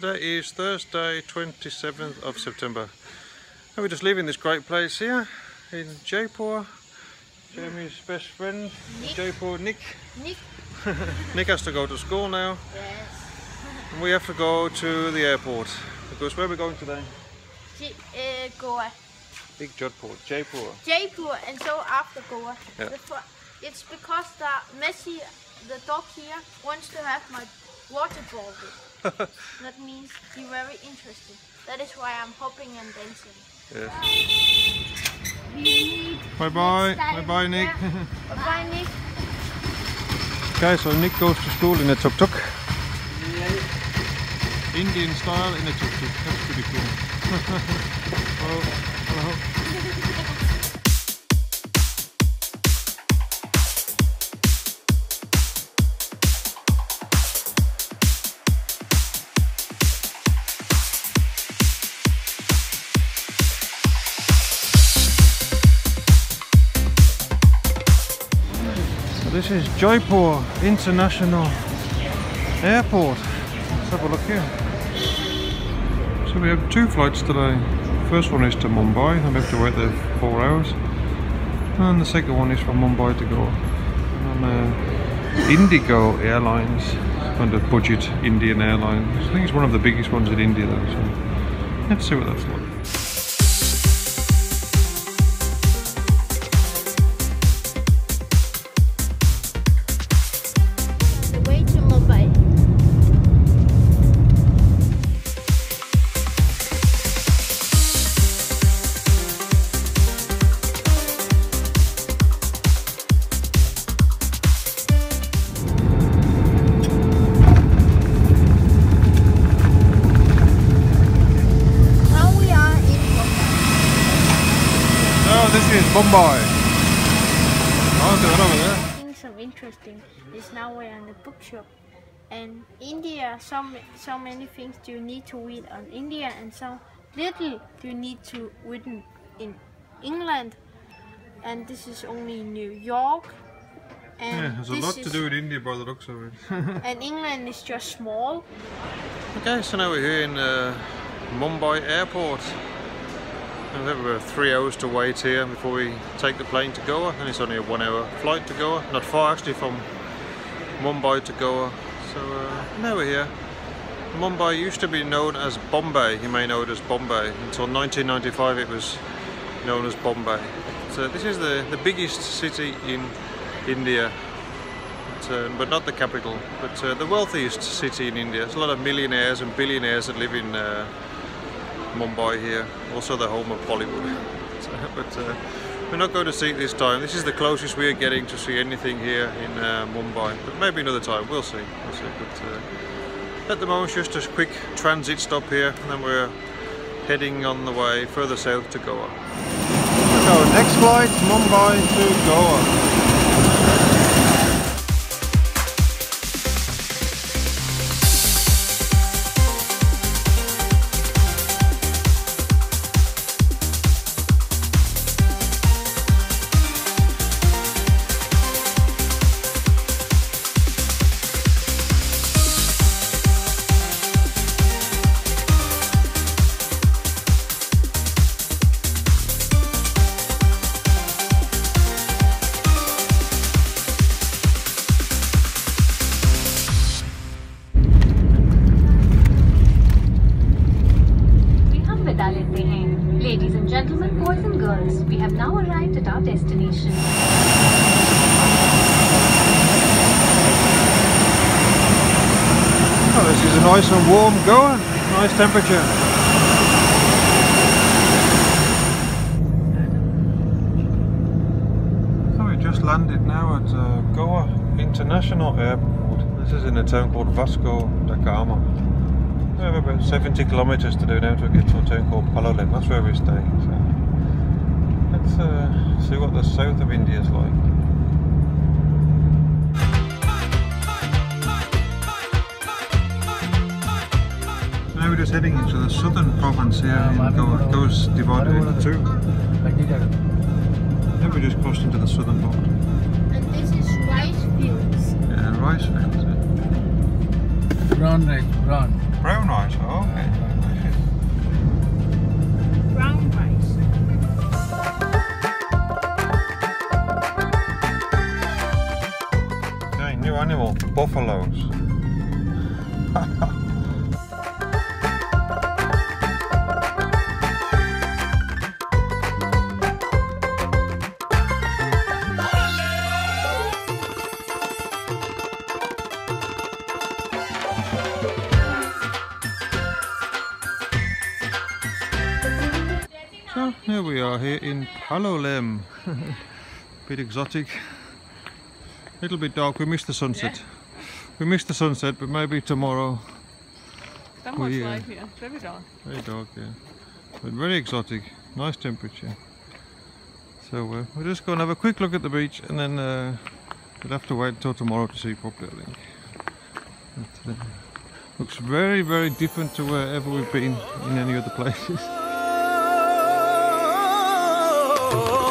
Today is Thursday 27th of September and we're just leaving this great place here in Jaipur. Jamie's best friend, Nick. Jaipur Nick. Nick? Nick has to go to school now Yes. and we have to go to the airport because where are we going today? J- uh, Goa. Big Jodhpur, Jaipur. Jaipur and so after Goa. Yeah. It's because the Messi, the dog here, wants to have my water with. that means you're very interested. That is why I'm hopping and dancing. Yes. Bye bye. Bye bye Nick. Bye bye, Nick. Okay, so Nick goes to school in a tuk tuk. Indian style in a tuk tuk. That's pretty cool. oh, hello. This is Jaipur International Airport. Let's have a look here. So we have two flights today. First one is to Mumbai and we have to wait there for four hours. And the second one is from Mumbai to Goa. On uh, Indigo Airlines, kind of budget Indian airlines. I think it's one of the biggest ones in India though. So let's see what that's like. There. things of interesting is now we're in the bookshop and India so, so many things do you need to read on India and so little do you need to read in- in England and this is only New York and Yeah, there's a this lot to do in India by the looks of it. and England is just small okay, so now we're here in uh, Mumbai airport. We've got three hours to wait here before we take the plane to Goa, and it's only a one hour flight to Goa. Not far actually from Mumbai to Goa. So uh, now we're here. Mumbai used to be known as Bombay, you may know it as Bombay. Until 1995 it was known as Bombay. So this is the, the biggest city in India. But, uh, but not the capital, but uh, the wealthiest city in India. There's a lot of millionaires and billionaires that live in uh, Mumbai here, also the home of Bollywood. But uh, we're not going to see it this time. This is the closest we are getting to see anything here in uh, Mumbai, but maybe another time. We'll see. We'll see. But uh, at the moment, just a quick transit stop here, and then we're heading on the way further south to Goa. So next flight, Mumbai to Goa. Ladies and gentlemen, boys and girls, we have now arrived at our destination. Oh, this is a nice and warm Goa. Nice temperature. We just landed now at uh, Goa International Airport. This is in a town called Vasco da Gama. We have about 70 kilometers to do now to get to a town called Palolem. That's where we're staying. So let's uh, see what the south of India is like. Now we're just heading into the southern province here in Goa. Goa's divided into two. Now we just crossed into the southern part. and this is rice fields Yeah, rice fields. yeah. Brown rice, brown brown rice. Oh, okay. Brown rice. Okay, new animal, buffaloes. here we are here in Palolem. bit exotic. A Little bit dark. We missed the sunset. We missed the sunset, but maybe tomorrow. That much We, uh, light here. Very dark. Very dark, yeah. But very exotic. Nice temperature. So uh, we're just going to have a quick look at the beach and then uh, we'll have to wait until tomorrow to see properly, I think. But, uh, looks very, very different to wherever we've been in any other places. oh.